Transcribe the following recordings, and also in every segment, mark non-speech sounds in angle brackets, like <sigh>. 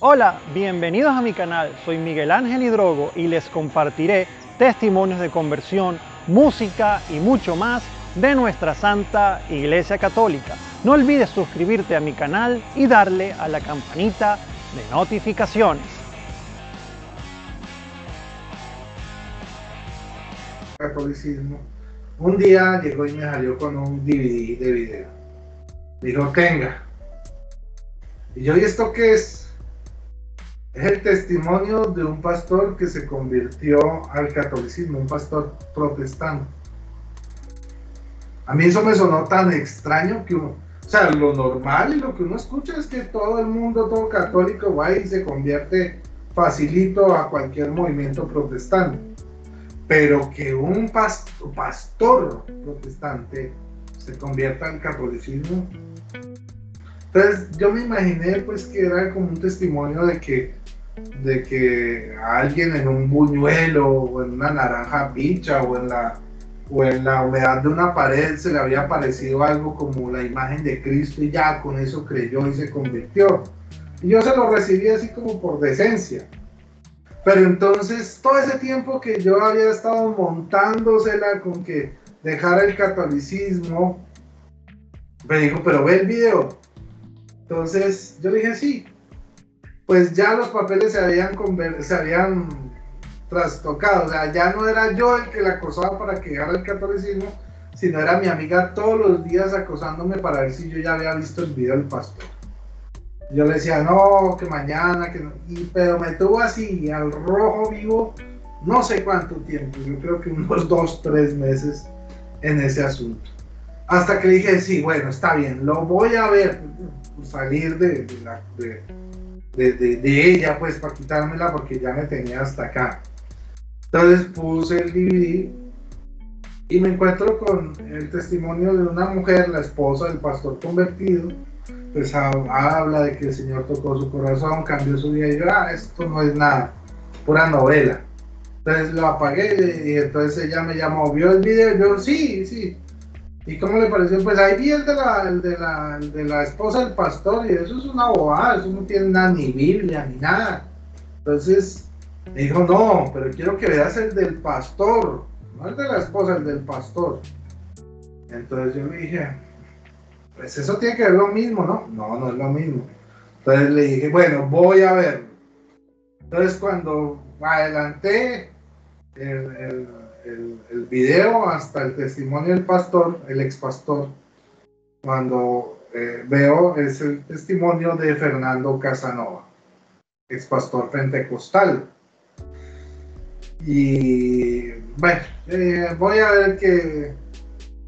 Hola, bienvenidos a mi canal. Soy Miguel Ángel Hidrogo y les compartiré testimonios de conversión, música y mucho más de nuestra Santa Iglesia Católica. No olvides suscribirte a mi canal y darle a la campanita de notificaciones. Catolicismo. Un día llegó y me salió con un DVD de video. Dijo, tenga. Y yo, ¿y esto qué es? Es el testimonio de un pastor que se convirtió al catolicismo, un pastor protestante. A mí eso me sonó tan extraño que uno, o sea, lo normal y lo que uno escucha es que todo el mundo, todo católico va y se convierte facilito a cualquier movimiento protestante. Pero que un pastor protestante se convierta al catolicismo. Entonces yo me imaginé pues que era como un testimonio de que, de que alguien en un buñuelo o en una naranja picha o en la o en la humedad de una pared se le había parecido algo como la imagen de Cristo y ya con eso creyó y se convirtió. Y yo se lo recibí así como por decencia. Pero entonces todo ese tiempo que yo había estado montándosela con que dejara el catolicismo, me dijo, pero ve el video. Entonces yo le dije, sí. Pues ya los papeles se habían, se habían trastocado. O sea, ya no era yo el que la acosaba para que llegara el catolicismo, sino era mi amiga todos los días acosándome para ver si yo ya había visto el video del pastor. Yo le decía, no, que mañana, que no. Y, pero me tuvo así al rojo vivo no sé cuánto tiempo, yo creo que unos <laughs> dos, tres meses en ese asunto. Hasta que dije, sí, bueno, está bien, lo voy a ver, salir de, de, de, de ella, pues, para quitármela, porque ya me tenía hasta acá. Entonces puse el DVD y me encuentro con el testimonio de una mujer, la esposa del pastor convertido, pues habla de que el Señor tocó su corazón, cambió su vida y yo, ah, esto no es nada, pura novela. Entonces lo apagué y entonces ella me llamó, vio el video, yo, sí, sí. ¿Y cómo le pareció? Pues ahí vi el de la, de la, de la esposa del pastor y eso es una bobada, eso no tiene nada, ni Biblia, ni nada. Entonces me dijo, no, pero quiero que veas el del pastor, no el de la esposa, el del pastor. Entonces yo le dije, pues eso tiene que ver lo mismo, ¿no? No, no es lo mismo. Entonces le dije, bueno, voy a verlo. Entonces cuando adelanté el, el, video hasta el testimonio del pastor, el ex pastor, cuando eh, veo es el testimonio de Fernando Casanova, ex pastor pentecostal. Y bueno, eh, voy a ver qué,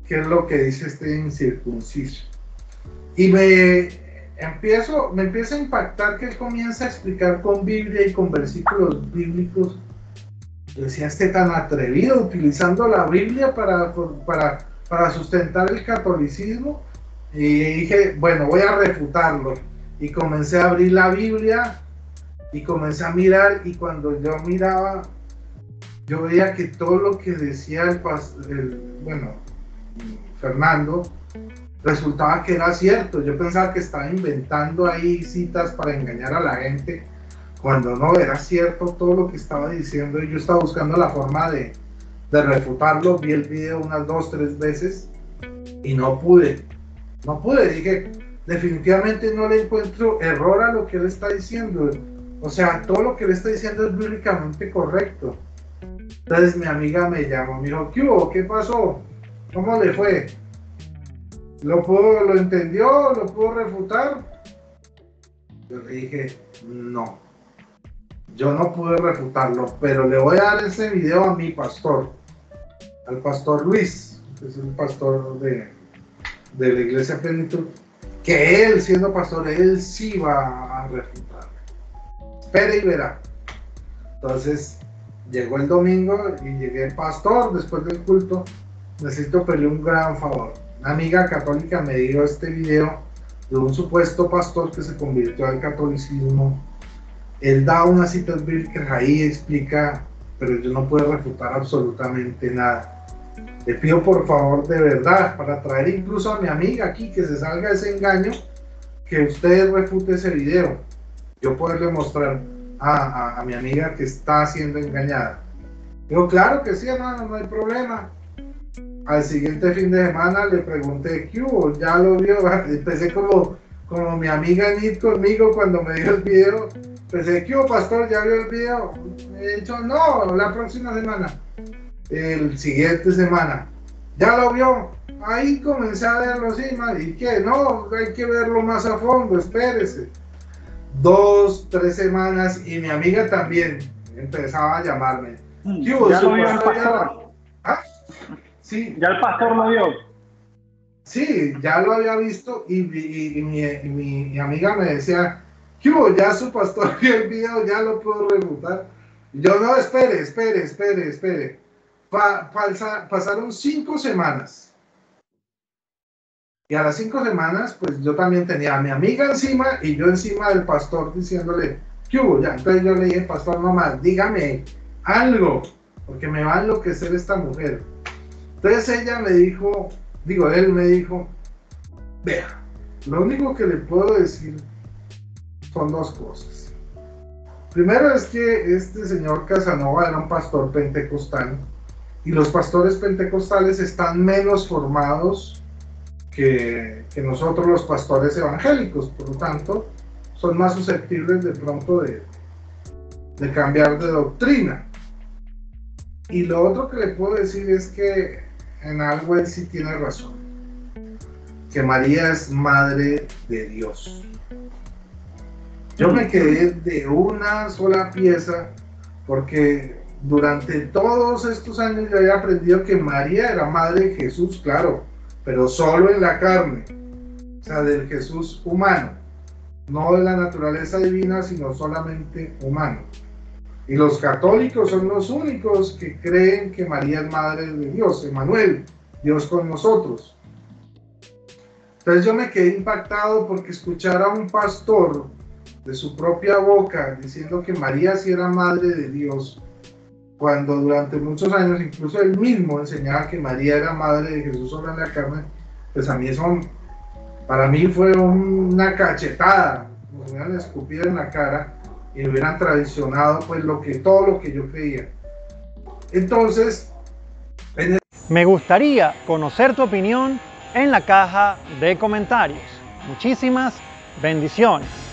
qué, es lo que dice este incircunciso. Y me empiezo, me empieza a impactar que él comienza a explicar con Biblia y con versículos bíblicos. Decía este tan atrevido, utilizando la Biblia para, para, para sustentar el catolicismo. Y dije, bueno, voy a refutarlo. Y comencé a abrir la Biblia y comencé a mirar y cuando yo miraba yo veía que todo lo que decía el, el, bueno, Fernando resultaba que era cierto. Yo pensaba que estaba inventando ahí citas para engañar a la gente, cuando no era cierto todo lo que estaba diciendo. Y yo estaba buscando la forma de, refutarlo. Vi el video unas dos, tres veces y no pude. No pude. Dije, definitivamente no le encuentro error a lo que él está diciendo. O sea, todo lo que él está diciendo es bíblicamente correcto. Entonces mi amiga me llamó, me dijo, ¿qué hubo? ¿Qué pasó? ¿Cómo le fue? ¿Lo, pudo, ¿Lo entendió? ¿Lo pudo refutar? Yo le dije, no. Yo no pude refutarlo, pero le voy a dar ese video a mi pastor, al pastor Luis, que es el pastor de, de la iglesia plenitud, que él, siendo pastor, él sí va a refutar. Espere y verá. Entonces, Llegó el domingo y llegué pastor después del culto. Necesito pedirle un gran favor. Una amiga católica me dio este video de un supuesto pastor que se convirtió al catolicismo. Él da unas citas bíblicas ahí, explica, pero yo no puedo refutar absolutamente nada. Le pido por favor de verdad, para traer incluso a mi amiga aquí, que se salga ese engaño, que usted refute ese video. yo poderle mostrar a, a, mi amiga que está siendo engañada. Digo, claro que sí, hermano, no hay problema. Al siguiente fin de semana le pregunté, ¿qué hubo? Ya lo vio. <laughs> Empecé como, como mi amiga Nit conmigo cuando me dio el video. Pensé, ¿qué hubo, pastor? ¿Ya vio el video? He dicho, no, la próxima semana. El siguiente semana. ¿Ya lo vio? Ahí comencé a verlo así, ¿y qué? No, hay que verlo más a fondo, espérese. Dos, tres semanas y mi amiga también empezaba a llamarme. Mm, ¿Qué hubo? ¿Ya lo vio el pastor? ¿Ah? Sí. ¿Ya el pastor lo vio? Sí, ya lo había visto y, mi, amiga me decía. Ya su pastor <laughs> vio el video, ya lo puedo rebutar. yo, no, espere, espere, espere, espere. pasaron cinco semanas y a las cinco semanas, pues yo también tenía a mi amiga encima y yo encima del pastor diciéndole, ¿qué hubo? Ya, entonces yo le dije, pastor, no más, dígame algo, porque me va a enloquecer esta mujer. Entonces ella me dijo, digo, él me dijo, vea, lo único que le puedo decir son dos cosas. Primero es que este señor Casanova era un pastor pentecostal y los pastores pentecostales están menos formados que, nosotros los pastores evangélicos, por lo tanto, son más susceptibles de pronto de, de cambiar de doctrina. Y lo otro que le puedo decir es que en algo él sí tiene razón, que María es madre de Dios. Yo me quedé de una sola pieza porque durante todos estos años yo había aprendido que María era madre de Jesús, claro, pero solo en la carne, o sea, del Jesús humano, no de la naturaleza divina, sino solamente humano. Y los católicos son los únicos que creen que María es Madre de Dios, Emanuel, Dios con nosotros. Entonces yo me quedé impactado porque escuchar a un pastor de su propia boca diciendo que María sí era Madre de Dios, cuando durante muchos años incluso él mismo enseñaba que María era madre de Jesús sobre la carne, pues a mí eso, para mí fue una cachetada, me hubieran escupido en la cara y me hubieran tradicionado pues lo que, todo lo que yo creía. Entonces, me gustaría conocer tu opinión en la caja de comentarios. Muchísimas bendiciones.